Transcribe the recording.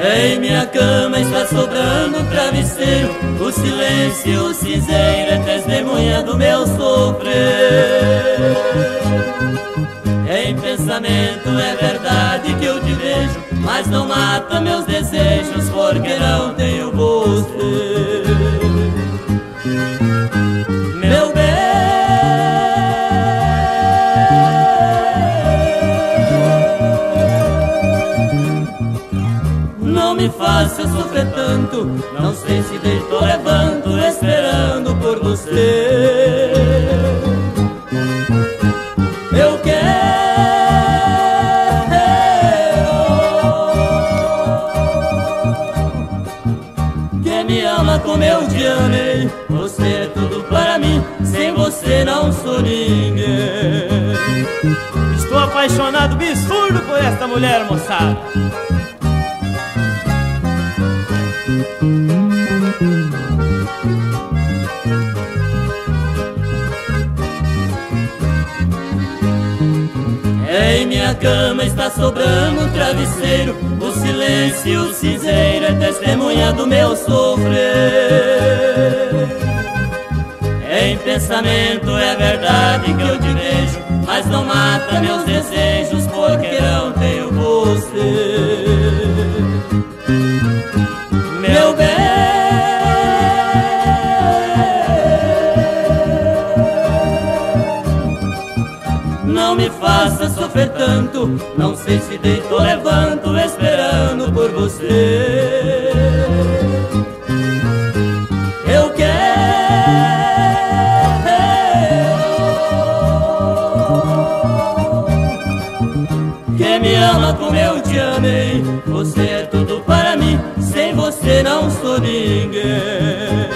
Em minha cama está sobrando um travesseiro. O silêncio o cinzeiro é testemunha do meu sofrer. Em pensamento é verdade que eu te vejo. Mas não mata meus desejos porque não tenho você. Meu bem. Não me faça sofrer tanto Não sei se deito levanto Esperando por você como eu te amei Você é tudo para mim Sem você não sou ninguém Estou apaixonado, absurdo por esta mulher, moçada. Em minha cama está sobrando um travesseiro. O silêncio cinzeiro é testemunha do meu sofrer. Em pensamento é verdade que eu te vejo Mas não mata meus desejos porque não não me faça sofrer tanto. Não sei se deito ou levanto, esperando por você. Eu quero que me ama como eu te amei. Você é tudo para mim, sem você não sou ninguém.